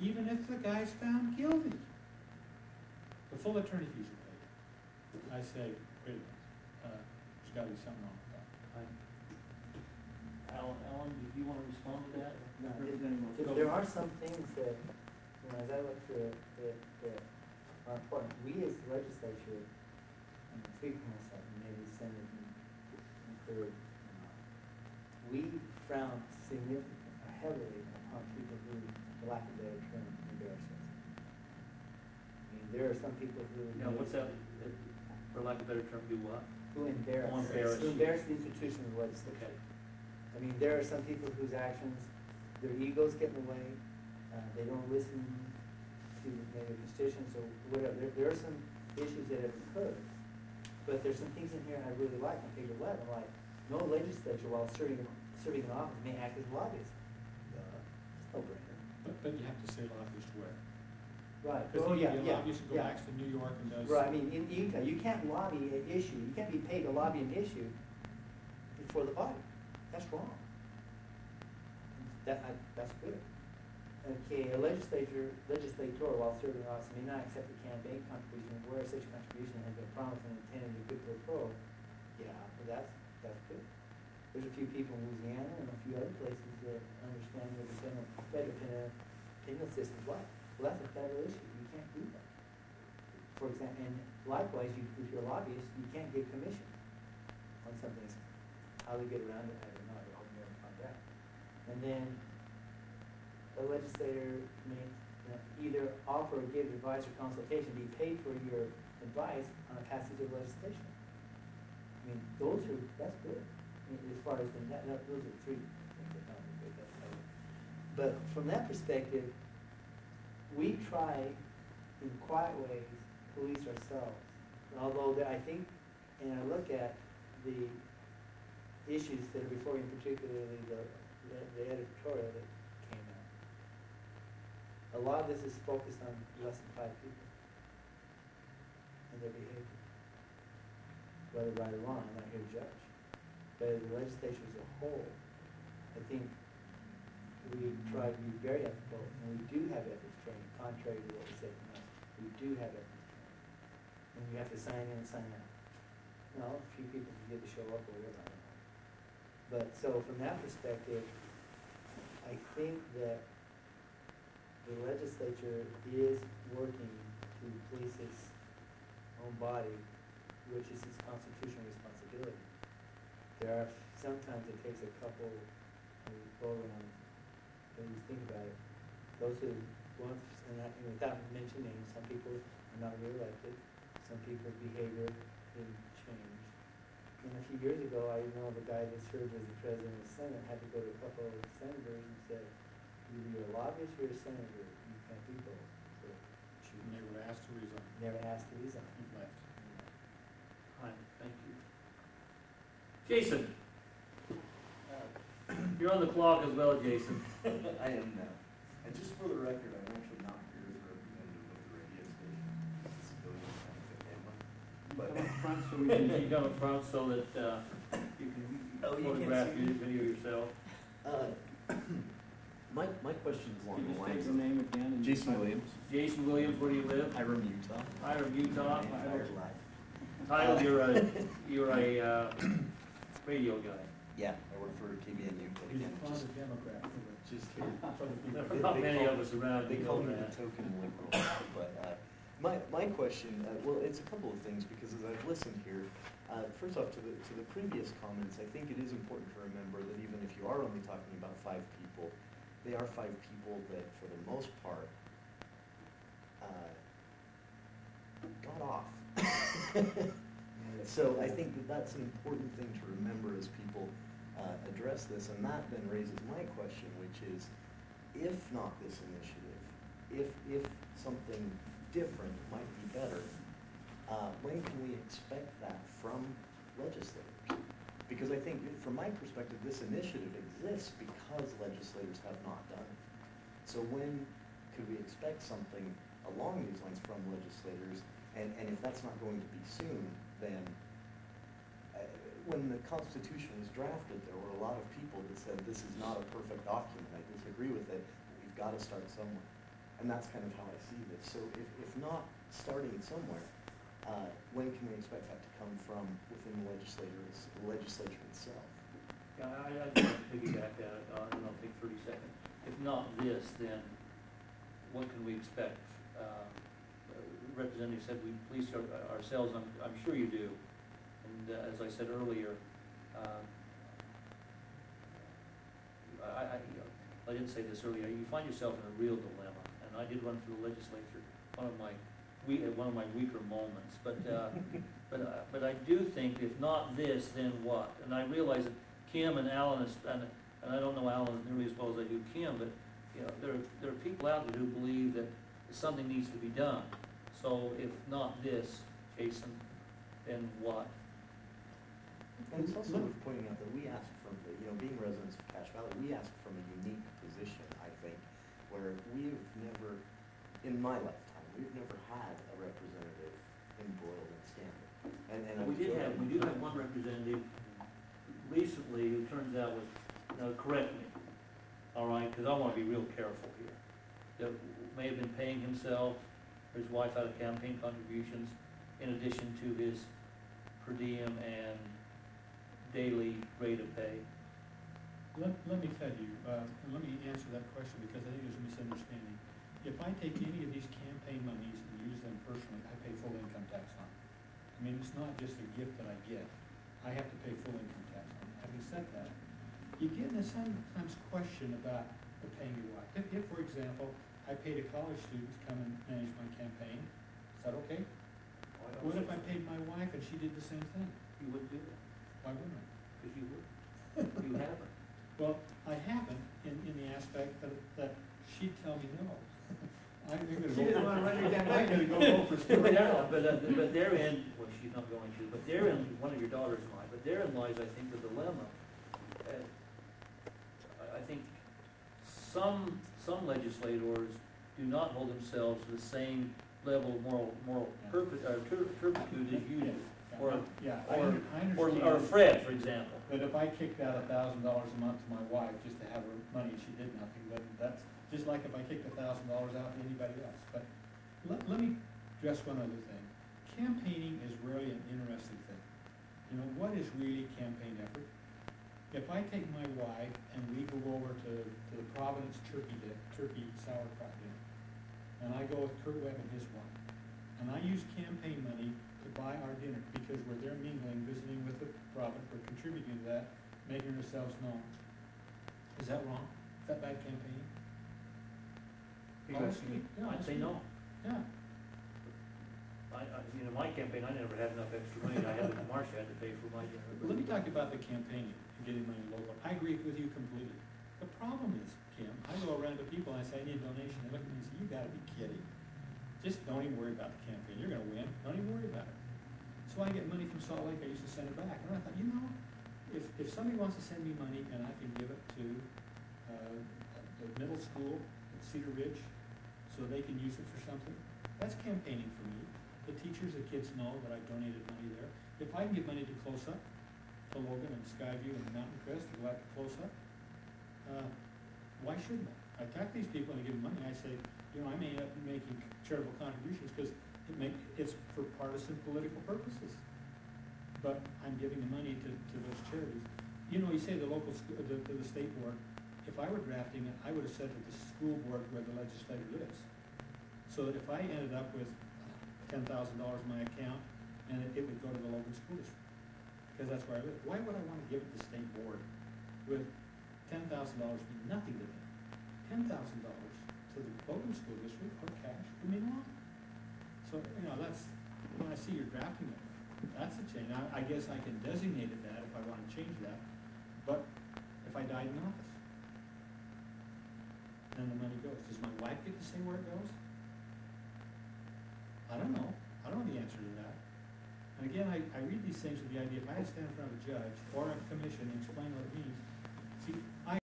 even if the guy's found guilty. The full attorney fees are paid. I say, wait a minute, uh, there's gotta be something wrong with that. Alan, Alan, do you wanna respond to that? No, Or- it- Go. There- There are some things that, you know, as I look through it, that, that are important. We as the legislature, and speaking for myself, and maybe Senate and and third, we frown significantly, heavily upon people who, for lack of a better term, embarrass us. I mean, there are some people who. Now, what's that, for lack of a better term, do what? Who embarrass, Who us, embarrass who embarrass the institution of the legislature. I mean, there are some people whose actions, their egos get in the way, uh, they don't listen to maybe constituents or whatever. There, there are some issues that have occurred. But there's some things in here I really like, on page eleven, like, no legislature while serving, serving in office may act as lobbyist. Uh, It's no brainer. But, but you have to say lobbyist where. Right, Because oh, yeah, be a yeah, lobbyist yeah. back to New York and does. Right, I mean, in Utah, you can't lobby an issue, you can't be paid to lobby an issue before the body. That's wrong. That, I, that's good. Okay, a legislature, legislator while serving office may not accept a campaign contribution where such contribution has been promised and intended to quid pro quo. Yeah, that's, that's good. There's a few people in Louisiana and a few other places that understand what the federal, penal, like. Well, that's a federal issue, you can't do that. For example, and likewise, you, if you're a lobbyist, you can't get commission on something. How they get around it, I don't know, I'll never find out. And then a legislator may you know, either offer or give advice or consultation, be paid for your advice on a passage of legislation. I mean, those are, that's good, I as far as the, those are three. But from that perspective, we try in quiet ways police ourselves. Although I think, and I look at the issues that are before you, particularly the, the the editorial that came out. A lot of this is focused on less than five people and their behavior. Whether right or wrong, I'm not here to judge. But a legislature as a whole, I think we try to be very ethical, and we do have ethics training, contrary to what was said us. We do have ethics training. And you have to sign in and sign out. Well, a few people can get to show up or whatever. But, so from that perspective, I think that the legislature is working to police its own body, which is its constitutional responsibility. There are, sometimes it takes a couple, when you when you think about it, those who, once, and I- without mentioning some people are not reelected, some people's behavior didn't change. And a few years ago, I know the guy that served as the president of the Senate had to go to a couple of senators and said, either you're a lobbyist or you're a senator, you can't be both. So She never asked to resign. never asked to resign. Jason, you're on the clock as well, Jason. I am now. And just for the record, I'm actually not here as a representative of the radio station, it's a civilian kind of Come up But, front so we can, you come up front so that, uh, you can Oh, you can photograph see your video yourself. uh, my, my question is along Can you the lines of name again? and- Jason Williams, Jason Williams, where do you live? Hyrum, Utah. Hyrum, Utah. My entire life. Title, you're a, you're a, uh, radio guy. Yeah, I work for KVNU, but He's again, a just, closet Democrat for the, just here. for the. There are not many of us around, They you call know me the that. token liberal, but, uh, my, my question, uh, well, it's a couple of things, because as I've listened here, uh, first off, to the, to the previous comments, I think it is important to remember that even if you are only talking about five people, they are five people that, for the most part, uh, got off. So I think that that's an important thing to remember as people uh, address this, and that then raises my question, which is, if not this initiative, if, if something different might be better, uh, when can we expect that from legislators? Because I think, from my perspective, this initiative exists because legislators have not done it. So when could we expect something along these lines from legislators? And, and if that's not going to be soon, then, uh, when the Constitution was drafted, there were a lot of people that said, this is not a perfect document, I disagree with it, we've got to start somewhere. And that's kind of how I see this. So if, if not starting somewhere, uh, when can we expect that to come from within the legislators, the legislature itself? Yeah, I, I just piggyback that, uh, and I'll take thirty seconds. If not this, then what can we expect? Uh, Representative said we police our- ourselves, I'm, I'm sure you do. And uh, as I said earlier, uh, I, I, you know, I didn't say this earlier, you find yourself in a real dilemma. And I did run for the legislature, one of my, we, uh, one of my weaker moments, but, uh, but, uh, but I do think if not this, then what? And I realize that Kim and Alan is, and, and I don't know Alan nearly as well as I do Kim, but, you know, there, are- there are people out there who believe that something needs to be done. So if not this, Jason, then what? And it's also worth pointing out that we ask from the, you know, being residents of Cache Valley, we ask from a unique position, I think, where we've never, in my lifetime, we've never had a representative embroiled in scandal. And, and. We did have, we do have one representative recently who turns out was, now correct me, all right, because I want to be real careful here. That may have been paying himself, his wife out of campaign contributions, in addition to his per diem and daily rate of pay. Let, let me tell you, uh, let me answer that question because I think there's a misunderstanding. If I take any of these campaign monies and use them personally, I pay full income tax on it. I mean, it's not just a gift that I get. I have to pay full income tax on. Having said that, you get in sometimes question about the paying your wife. If, if, for example, I paid a college student to come and manage my campaign, is that okay? What if I paid my wife and she did the same thing? You wouldn't do that, Why wouldn't I? because you would, you haven't. Well, I haven't in, in the aspect that, that she'd tell me no. I'm gonna She go didn't for- wanna run your damn I'm gonna go vote for But, Stuart there- but, uh, but therein, well, she's not going to, but therein, one of your daughters might, but therein lies, I think, the dilemma. Uh, I, I think some, some legislators do not hold themselves to the same level of moral, moral uh, perpet, turpitude as you do. Or, Yeah, I, or, I or, or Fred, for example. That if I kicked out a thousand dollars a month to my wife just to have her money, she did nothing, then that's just like if I kicked a thousand dollars out to anybody else. But let, let me address one other thing. Campaigning is really an interesting thing. You know, what is really campaign effort? If I take my wife and we go over to, to the Providence turkey turkey sauerkraut dinner, and I go with Kurt Webb and his wife, and I use campaign money to buy our dinner, because we're there mingling, visiting with the Providence, we're contributing to that, making ourselves known. Is that wrong? Is that bad campaigning? Honestly, yeah, I'd say no. Yeah, I, you know, my campaign, I never had enough extra money, I had, to- Marcia had to pay for my dinner. But let me talk about the campaigning and getting money local. I agree with you completely. The problem is, Kim, I go around to people and I say, I need a donation, they look at me and say, you gotta be kidding. Just don't even worry about the campaign, you're gonna win, don't even worry about it. So I get money from Salt Lake, I used to send it back, and I thought, you know, if, if somebody wants to send me money and I can give it to, uh, the middle school at Cedar Ridge, so they can use it for something, that's campaigning for me. The teachers, the kids know that I donated money there. If I can give money to Close Up, to Logan and Skyview and Mountain Crest, to to Close Up, uh, why shouldn't I? I talk to these people and I give them money, I say, you know, I may end up making charitable contributions, because it it's for partisan political purposes. But I'm giving the money to, to those charities. You know, you say the local, the, the state board, if I were drafting it, I would have said to the school board where the legislator lives. So that if I ended up with ten thousand dollars in my account, and it, it would go to the local school district, because that's where I live. Why would I wanna give it to the state board with ten thousand dollars mean nothing to them? Ten thousand dollars to the Logan School District or Cache would mean a lot. So, you know, that's, when I see you're drafting it, that's a change. I, I guess I can designate it that if I wanna change that, but if I died in office, then the money goes. Does my wife get to say where it goes? I don't know. I don't know the answer to that. And again, I, I read these things with the idea, if I stand in front of a judge or a commission and explain what it means, see,